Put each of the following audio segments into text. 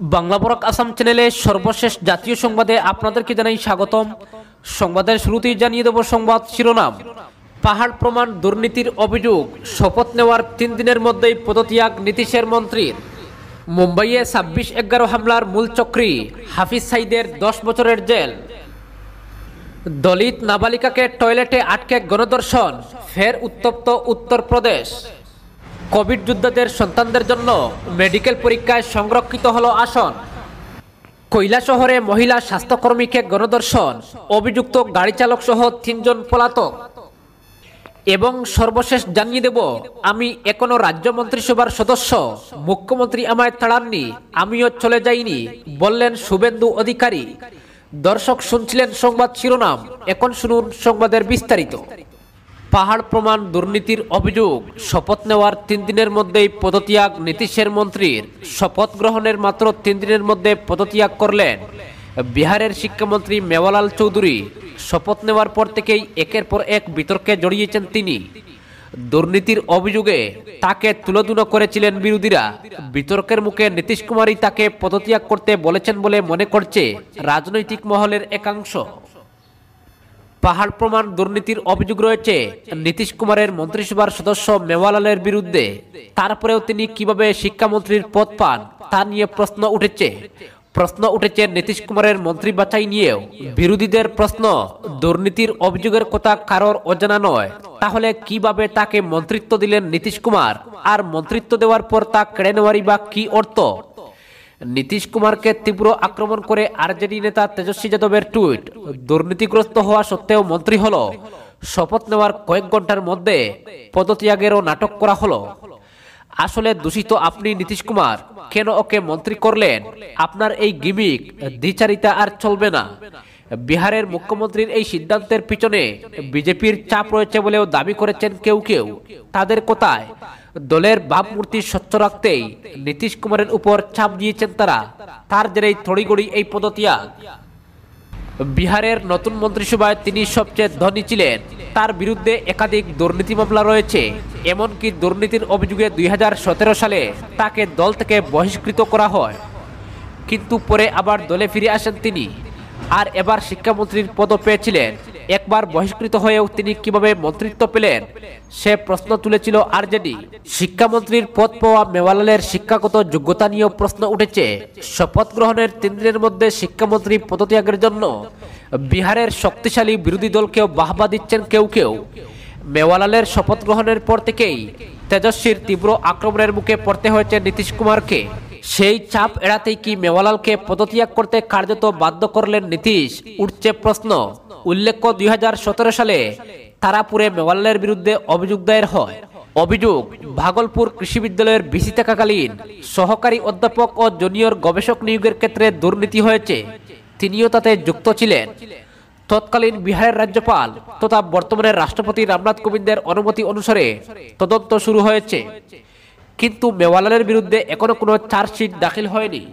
বাংলা বরাক আসাম চ্যানেলে সর্বশেষ জাতীয় সংবাদে আপনাদেরকে জানাই স্বাগতম। সংবাদের শুরুতেই জানিয়ে দেব সংবাদ শিরোনাম। পাহাড় প্রমাণ দুর্নীতির অভিযোগ, শপথ নেওয়ার তিন দিনের মধ্যেই পদত্যাগ নীতিশের মন্ত্রীর। মুম্বাইয়ে ছাব্বিশ এগারো হামলার মূল চক্রী হাফিজ সাইদের দশ বছরের জেল। দলিত নাবালিকাকে টয়লেটে আটকে গণদর্শন ফের উত্তপ্ত উত্তরপ্রদেশ। কোভিড যোদ্ধাদের সন্তানদের জন্য মেডিকেল পরীক্ষায় সংরক্ষিত হলো আসন। কৈলা শহরে মহিলা স্বাস্থ্যকর্মীকে গণদর্শন অভিযুক্ত গাড়ি চালক সহ তিনজন পলাতক। এবং সর্বশেষ জানিয়ে দেব, আমি এখনও রাজ্য মন্ত্রিসভার সদস্য, মুখ্যমন্ত্রী আমায় তাড়াননি, আমিও চলে যাইনি, বললেন শুভেন্দু অধিকারী। দর্শক শুনছিলেন সংবাদ শিরোনাম, এখন শুনুন সংবাদের বিস্তারিত। পাহাড় প্রমাণ দুর্নীতির অভিযোগ, শপথ নেওয়ার তিন দিনের মধ্যেই পদত্যাগ নীতিশের মন্ত্রীর, শপথ গ্রহণের মাত্র তিন দিনের মধ্যে পদত্যাগ করলেন বিহারের শিক্ষামন্ত্রী মেওয়ালাল চৌধুরী। শপথ নেওয়ার পর থেকেই একের পর এক বিতর্কে জড়িয়েছেন তিনি। দুর্নীতির অভিযোগে তাকে তুলোধুনো করেছিলেন বিরোধীরা। বিতর্কের মুখে নীতিশ কুমারই তাকে পদত্যাগ করতে বলেছেন বলে মনে করছে রাজনৈতিক মহলের একাংশ। পাহাড় প্রমাণ দুর্নীতির অভিযোগ রয়েছে। নীতিশ কুমারের মন্ত্রিসভার সদস্য মেওয়ালালের বিরুদ্ধে। তারপরেও তিনি কীভাবে শিক্ষামন্ত্রীর পদ পান, তা নিয়ে প্রশ্ন উঠেছে। প্রশ্ন উঠেছে নীতিশ কুমারের মন্ত্রী বাছাই নিয়েও। বিরোধীদের প্রশ্ন, দুর্নীতির অভিযোগের কথা কারোর অজানা নয়। তাহলে কীভাবে তাকে মন্ত্রিত্ব দিলেন নীতিশ কুমার? আর মন্ত্রিত্ব দেওয়ার পর তা কেড়ে নেওয়ারই বা কি অর্থ? নীতিশ কুমারকে তীব্র আক্রমণ করে আরজেডি নেতা তেজস্বী যাদবের টুইট। দুর্নীতিগ্রস্ত হওয়া সত্ত্বেও মন্ত্রী হল। শপথ নেওয়ার কয়েক ঘণ্টার মধ্যে পদত্যাগেরও নাটক করা হলো। আসলে দূষিত আপনি নীতিশ কুমার, কেন ওকে মন্ত্রী করলেন? আপনার এই গিমিক, দ্বিচারিতা আর চলবে না। বিহারের মুখ্যমন্ত্রীর এই সিদ্ধান্তের পিছনে বিজেপির চাপ রয়েছে বলেও দাবি করেছেন কেউ কেউ। তাদের কোথায়? দলের ভাবমূর্তি স্বচ্ছ রাখতেই নীতিশ কুমারের উপর চাপ দিয়েছেন তারা। তার জেরেই থড়িগড়ি এই পদত্যাগ। বিহারের নতুন মন্ত্রিসভায় তিনি সবচেয়ে ধনী ছিলেন। তার বিরুদ্ধে একাধিক দুর্নীতি মামলা রয়েছে। এমনকি দুর্নীতির অভিযোগে দুই হাজার সতেরো সালে তাকে দল থেকে বহিষ্কৃত করা হয়। কিন্তু পরে আবার দলে ফিরে আসেন তিনি। আর এবার শিক্ষামন্ত্রীর পদও পেয়েছিলেন। একবার বহিষ্কৃত হয়েও তিনি কীভাবে মন্ত্রিত্ব পেলেন, সে প্রশ্ন তুলেছিল আরজেডি। শিক্ষামন্ত্রীর পদ পাওয়া মেওয়ালালের শিক্ষাগত যোগ্যতা নিয়েও প্রশ্ন উঠেছে। শপথ গ্রহণের তিন দিনের মধ্যে শিক্ষামন্ত্রী পদত্যাগের জন্য বিহারের শক্তিশালী বিরোধী দলকেও বাহবা দিচ্ছেন কেউ কেউ। মেওয়ালালের শপথ গ্রহণের পর থেকেই তেজস্বীর তীব্র আক্রমণের মুখে পড়তে হয়েছে নীতিশ কুমারকে। সেই চাপ এড়াতেই কি মেওয়ালালকে পদত্যাগ করতে কার্যত বাধ্য করলেন নীতিশ, উঠছে প্রশ্ন। উল্লেখ্য দুই হাজার সতেরো সালে তারাপুরে মেওয়ালালের বিরুদ্ধে অভিযোগ দায়ের হয়। অভিযোগ, ভাগলপুর কৃষি বিদ্যালয়ের বিসি থাকাকালীন সহকারী অধ্যাপক ও জুনিয়র গবেষক নিয়োগের ক্ষেত্রে দুর্নীতি হয়েছে। তিনিও তাতে যুক্ত ছিলেন। তৎকালীন বিহারের রাজ্যপাল তথা বর্তমানে রাষ্ট্রপতি রামনাথ কোবিন্দের অনুমতি অনুসারে তদন্ত শুরু হয়েছে। কিন্তু মেওয়ালালের বিরুদ্ধে এখনও কোনো চার্জশিট দাখিল হয়নি।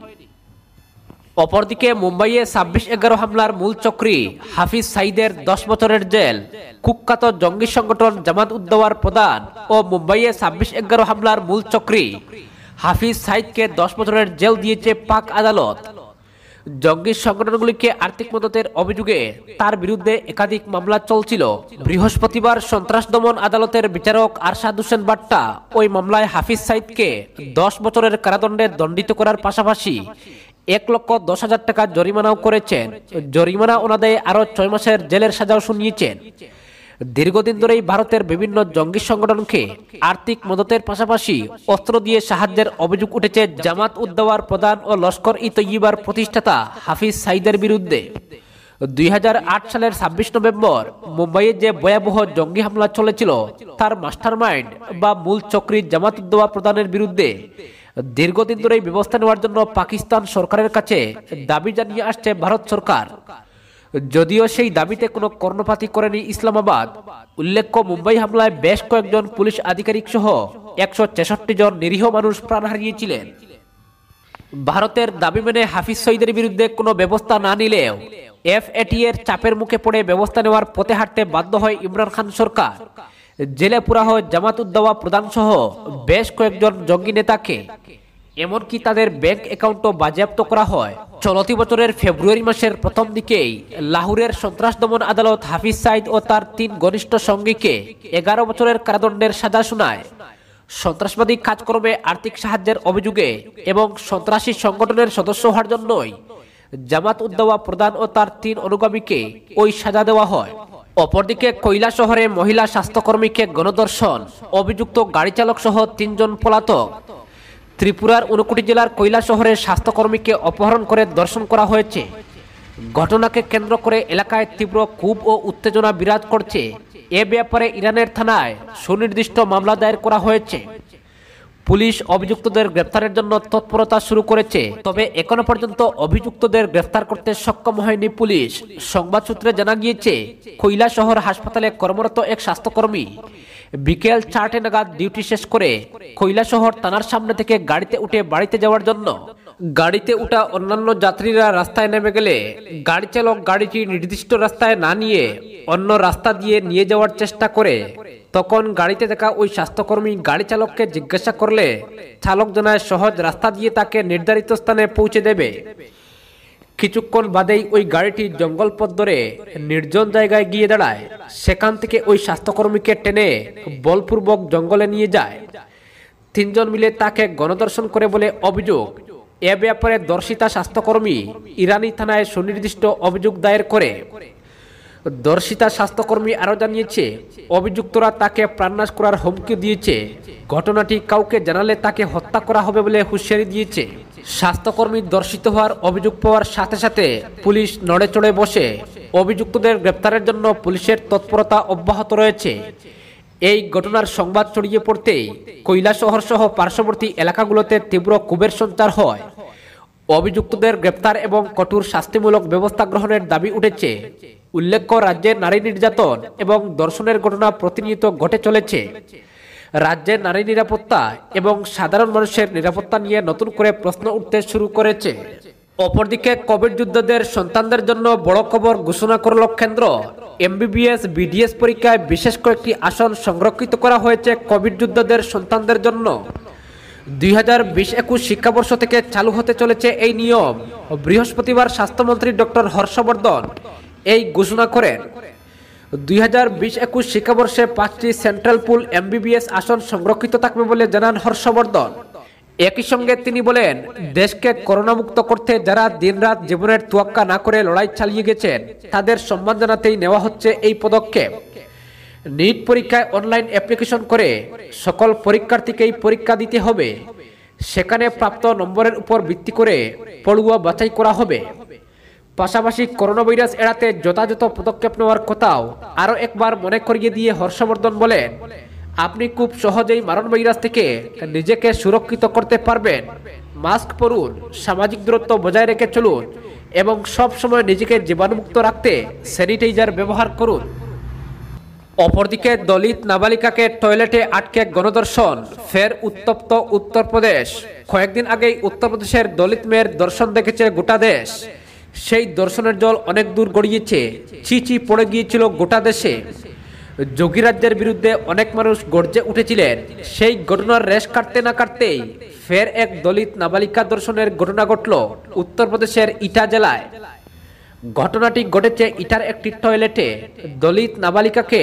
অপরদিকে মুম্বাইয়ে ছাব্বিশ এগারো হামলার মূল চক্রী হাফিজ সাইদের দশ বছরের জেল, কুখ্যাত জঙ্গি সংগঠন জামাত উদ্দাওয়ার প্রধান ও মুম্বাইয়ে ছাব্বিশ এগারো হামলার মূল চক্রী হাফিজ সাইদকে দশ বছরের জেল দিয়েছে পাক আদালত। জঙ্গি সংগঠনগুলিকে আর্থিক মদতের অভিযোগে তার বিরুদ্ধে একাধিক মামলা চলছিল। বৃহস্পতিবার সন্ত্রাস দমন আদালতের বিচারক আরশাদ হোসেন বাট্টা ওই মামলায় হাফিজ সাইদকে দশ বছরের কারাদণ্ডে দণ্ডিত করার পাশাপাশি এক লক্ষ দশ হাজার টাকা জরিমানাও করেছেন। জরিমানা ওনাদের আরও ছয় মাসের জেলের সাজাও শুনিয়েছেন। দীর্ঘদিন ধরেই ভারতের বিভিন্ন জঙ্গি সংগঠনকে আর্থিক মদতের পাশাপাশি অস্ত্র দিয়ে সাহায্যের অভিযোগ উঠেছে জামাত উদ্দাওয়ার প্রধান ও লস্কর ই তৈয়বার প্রতিষ্ঠাতা হাফিজ সাইদের বিরুদ্ধে। দুই হাজার আট সালের ছাব্বিশ নভেম্বর মুম্বাইয়ে যে ভয়াবহ জঙ্গি হামলা চলেছিল, তার মাস্টারমাইন্ড বা মূল চক্রী জামাত উদ্দাওয়া প্রধানের বিরুদ্ধে দীর্ঘদিন ধরেই ব্যবস্থা নেওয়ার জন্য পাকিস্তান সরকারের কাছে দাবি জানিয়ে আসছে ভারত সরকার। যদিও সেই দাবিতে কোনো কর্ণপাতি করেনি ইসলামাবাদ। উল্লেখ্য, মুম্বাই হামলায় বেশ কয়েকজন পুলিশ আধিকারিক সহ একশো ছেষট্টি জন নিরীহ মানুষ প্রাণ হারিয়েছিলেন। ভারতের দাবি মেনে হাফিজ সঈদের বিরুদ্ধে কোনো ব্যবস্থা না নিলেও এফএটি এর চাপের মুখে পড়ে ব্যবস্থা নেওয়ার পথে হাঁটতে বাধ্য হয় ইমরান খান সরকার। জেলে পুরা হয় জামাত উদ্দাওয়া প্রধান সহ বেশ কয়েকজন জঙ্গি নেতাকে, এমনকি তাদের ব্যাংক অ্যাকাউন্টও বাজেয়াপ্ত করা হয়। চলতি বছরের ফেব্রুয়ারি মাসের প্রথম দিকেই লাহোরের সন্ত্রাস দমন আদালত হাফিজ সাইদ ও তার তিন ঘনিষ্ঠ সঙ্গীকে এগারো বছরের কারাদণ্ডের সাজা শোনায়। সন্ত্রাসবাদী কাজকর্মে আর্থিক সাহায্যের অভিযোগে এবং সন্ত্রাসী সংগঠনের সদস্য হওয়ার জন্যই জামাত উদ্দাওয়া প্রধান ও তার তিন অনুগামীকে ওই সাজা দেওয়া হয়। অপরদিকে কৈলা শহরে মহিলা স্বাস্থ্যকর্মীকে গণদর্শন অভিযুক্ত গাড়ি চালক সহ তিনজন পলাতক। ত্রিপুরার উনকুটি জেলার কৈলা শহরে স্বাস্থ্যকর্মীকে অপহরণ করে দর্শন করা হয়েছে। ঘটনাকে কেন্দ্র করে এলাকায় তীব্র ক্ষোভ ও উত্তেজনা বিরাজ করছে। এ ব্যাপারে ইরানের থানায় সুনির্দিষ্ট মামলা দায়ের করা হয়েছে। পুলিশ অভিযুক্তদের গ্রেফতারের জন্য তৎপরতা শুরু করেছে। তবে এখনও পর্যন্ত অভিযুক্তদের গ্রেফতার করতে সক্ষম হয়নি পুলিশ। সংবাদ সূত্রে জানা গিয়েছে, কৈলা শহর হাসপাতালে কর্মরত এক স্বাস্থ্যকর্মী। বিকেল চারটে নাগাদ ডিউটি শেষ করে কৈলা শহর থানার সামনে থেকে গাড়িতে উঠে বাড়িতে যাওয়ার জন্য। গাড়িতে উঠা অন্যান্য যাত্রীরা রাস্তায় নেমে গেলে গাড়ি চালক গাড়িটি নির্দিষ্ট রাস্তায় না নিয়ে অন্য রাস্তা দিয়ে নিয়ে যাওয়ার চেষ্টা করে। তখন গাড়িতে থাকা ওই স্বাস্থ্যকর্মী গাড়ি চালককে জিজ্ঞাসা করলে, চালক জানায় সহজ রাস্তা দিয়ে তাকে নির্ধারিত স্থানে পৌঁছে দেবে। কিছুক্ষণ বাদেই ওই গাড়িটি জঙ্গল পথ ধরে নির্জন জায়গায় গিয়ে দাঁড়ায়। সেখান থেকে ওই স্বাস্থ্যকর্মীকে টেনে বলপূর্বক জঙ্গলে নিয়ে যায়। তিনজন মিলে তাকে গণদর্শন করে বলে অভিযোগ, এ ব্যাপারে দর্শিতা স্বাস্থ্যকর্মী ইরানি থানায় সুনির্দিষ্ট অভিযোগ দায়ের করে। দর্শিতা স্বাস্থ্যকর্মী আরও জানিয়েছে, অভিযুক্তরা তাকে প্রাণনাশ করার হুমকি দিয়েছে। ঘটনাটি কাউকে জানালে তাকে হত্যা করা হবে বলে হুঁশিয়ারি দিয়েছে। স্বাস্থ্যকর্মী দর্শিত হওয়ার অভিযোগ পাওয়ার সাথে সাথে পুলিশ নড়ে চড়ে বসে। অভিযুক্তদের গ্রেপ্তারের জন্য পুলিশের তৎপরতা অব্যাহত রয়েছে। এই ঘটনার সংবাদ ছড়িয়ে পড়তেই কৈলাসহর সহ পার্শ্ববর্তী এলাকাগুলোতে তীব্র কুবের সঞ্চার হয়। অভিযুক্তদের গ্রেপ্তার এবং কঠোর শাস্তিমূলক ব্যবস্থা গ্রহণের দাবি উঠেছে। উল্লেখ্য, রাজ্যে নারী নির্যাতন এবং দর্শনের ঘটনা প্রতিনিয়ত ঘটে চলেছে। রাজ্যের নারী নিরাপত্তা এবং সাধারণ মানুষের নিরাপত্তা নিয়ে নতুন করে প্রশ্ন উঠতে শুরু করেছে। অপরদিকে, কোভিড যোদ্ধাদের সন্তানদের জন্য বড় খবর ঘোষণা করল কেন্দ্র। এমবিবিএস, বিডিএস পরীক্ষায় বিশেষ কয়েকটি আসন সংরক্ষিত করা হয়েছে কোভিড যোদ্ধাদের সন্তানদের জন্য। দুই হাজার বিশ একুশ শিক্ষাবর্ষ থেকে চালু হতে চলেছে এই নিয়ম বৃহস্পতিবার স্বাস্থ্যমন্ত্রী ডক্টর হর্ষবর্ধন এই ঘোষণা করেন। দুই হাজার বিশ একুশ শিক্ষাবর্ষে পাঁচটি সেন্ট্রাল পুল এমবিবিএস আসন সংরক্ষিত থাকবে বলে জানান হর্ষবর্ধন। একই সঙ্গে তিনি বলেন, দেশকে করোনামুক্ত করতে যারা দিনরাত জীবনের তোয়াক্কা না করে লড়াই চালিয়ে গেছেন, তাদের সম্মান জানাতেই নেওয়া হচ্ছে এই পদক্ষেপ। নিট পরীক্ষায় অনলাইন অ্যাপ্লিকেশন করে সকল পরীক্ষার্থীকেই পরীক্ষা দিতে হবে। সেখানে প্রাপ্ত নম্বরের উপর ভিত্তি করে পড়ুয়া বাছাই করা হবে। পাশাপাশি করোনা ভাইরাস এড়াতে যথাযথ পদক্ষেপ নেওয়ার কথাও আরও একবার মনে করিয়ে দিয়ে হর্ষবর্ধন বলেন, আপনি খুব সহজেই মারণ ভাইরাস থেকে নিজেকে সুরক্ষিত করতে পারবেন। মাস্ক পরুন, সামাজিক দূরত্ব বজায় রেখে চলুন এবং সব সময় নিজেকে জীবাণুমুক্ত রাখতে স্যানিটাইজার ব্যবহার করুন। অপরদিকে দলিত নাবালিকাকে টয়লেটে আটকে গণদর্শন, ফের উত্তপ্ত উত্তরপ্রদেশ। কয়েকদিন আগেই উত্তরপ্রদেশের দলিত মেয়ের দর্শন দেখেছে গোটা দেশ। সেই দর্শনের জল অনেক দূর গড়িয়েছে চিচি পড়ে গিয়েছিল গোটা দেশে। যোগীরাজ্যের বিরুদ্ধে অনেক মানুষ গর্জে উঠেছিলেন। সেই ঘটনার রেশ কাটতে না কাটতেই ফের এক দলিত নাবালিকা দর্শনের ঘটনা ঘটল উত্তরপ্রদেশের ইটা জেলায়। ঘটনাটি ঘটেছে ইটার একটি টয়লেটে। দলিত নাবালিকাকে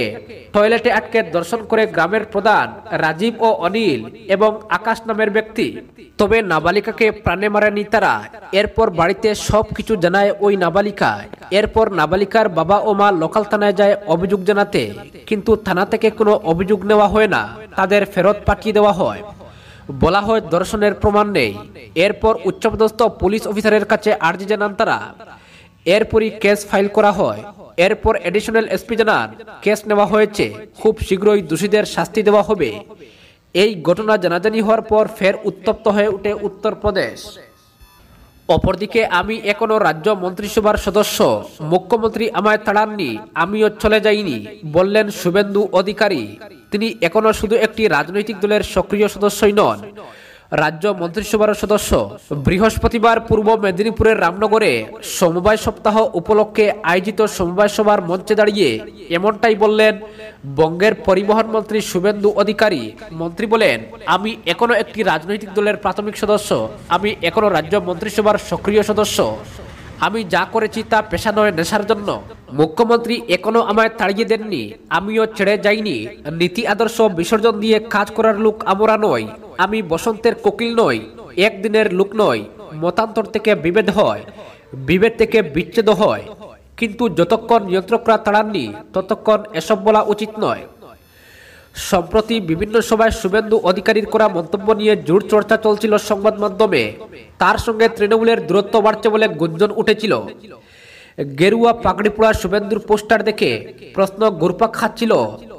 টয়লেটে আটকে দর্শন করে গ্রামের প্রধান রাজীব ও অনিল এবং আকাশ নামের ব্যক্তি। তবে নাবালিকাকে প্রাণে মারেনি তারা। এরপর বাড়িতে সব কিছু জানায় ওই নাবালিকা। এরপর নাবালিকার বাবা ও মা লোকাল থানায় যায় অভিযোগ জানাতে। কিন্তু থানা থেকে কোনো অভিযোগ নেওয়া হয় না। তাদের ফেরত পাঠিয়ে দেওয়া হয়। বলা হয় দর্শনের প্রমাণ নেই। এরপর উচ্চপদস্থ পুলিশ অফিসারের কাছে আর্জি জানান তারা। এরপরই কেস ফাইল করা হয়। এরপর এডিশনাল এসপি জানান কেস নেওয়া হয়েছে। খুব শীঘ্রই দোষীদের শাস্তি দেওয়া হবে। এই ঘটনা জানাজানি হওয়ার পর ফের উত্তপ্ত হয়ে ওঠে উত্তরপ্রদেশ। অপরদিকে আমি এখনও রাজ্য মন্ত্রিসভার সদস্য, মুখ্যমন্ত্রী আমায় তাড়াননি, আমিও চলে যাইনি, বললেন শুভেন্দু অধিকারী। তিনি এখনও শুধু একটি রাজনৈতিক দলের সক্রিয় সদস্যই নন রাজ্য মন্ত্রিসভার সদস্য। বৃহস্পতিবার পূর্ব মেদিনীপুরের রামনগরে সমবায় সপ্তাহ উপলক্ষে আয়োজিত সমবায় সভার মঞ্চে দাঁড়িয়ে এমনটাই বললেন বঙ্গের পরিবহন মন্ত্রী শুভেন্দু অধিকারী। মন্ত্রী বলেন, আমি এখনও একটি রাজনৈতিক দলের প্রাথমিক সদস্য। আমি এখনও রাজ্য মন্ত্রিসভার সক্রিয় সদস্য। আমি যা করেছি তা পেশা নয়, নেশার জন্য। মুখ্যমন্ত্রী এখনও আমায় তাড়িয়ে দেননি। আমিও ছেড়ে যাইনি। নীতি আদর্শ বিসর্জন দিয়ে কাজ করার লোক আমরা নই। আমি বসন্তের কোকিল নই, একদিনের লোক নই। মতান্তর থেকে বিভেদ হয়, বিভেদ থেকে বিচ্ছেদ হয়। কিন্তু যতক্ষণ নিয়ন্ত্রকরা তাড়াননি, ততক্ষণ এসব বলা উচিত নয়। সম্প্রতি বিভিন্ন সভায় শুভেন্দু অধিকারীর করা মন্তব্য নিয়ে জোর চর্চা চলছিল সংবাদ মাধ্যমে। তার সঙ্গে তৃণমূলের দূরত্ব বাড়ছে বলে গুঞ্জন উঠেছিল। গেরুয়া পাগড়ি পড়া শুভেন্দুর পোস্টার দেখে প্রশ্ন ঘুরপাক খাচ্ছিল,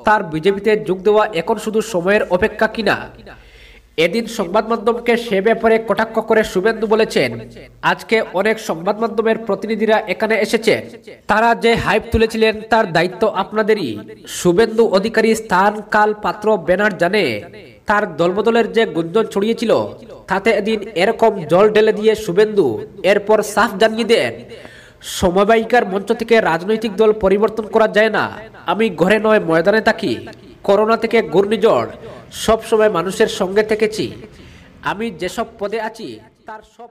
তার বিজেপিতে যোগ দেওয়া এখন শুধু সময়ের অপেক্ষা কিনা? এদিন সংবাদ মাধ্যমকে সে ব্যাপারে কটাক্ষ করে শুভেন্দু বলেছেন, আজকে অনেক সংবাদ মাধ্যমের প্রতিনিধিরা এখানে এসেছে। তারা যে হাইপ তুলেছিলেন তার দায়িত্ব আপনাদেরই। শুভেন্দু অধিকারী স্থান, কাল পাত্র, ব্যানার জানে। তার দলবদলের যে গুঞ্জন ছড়িয়েছিল, তাতে এদিন এরকম জল ঢেলে দিয়ে শুভেন্দু এরপর সাফ জানিয়ে দেন, সমবায়িকার মঞ্চ থেকে রাজনৈতিক দল পরিবর্তন করা যায় না। আমি ঘরে নয়, ময়দানে থাকি। করোনা থেকে ঘূর্ণিঝড়। সব সময় মানুষের সঙ্গে থেকেছি। আমি যেসব পদে আছি তার সব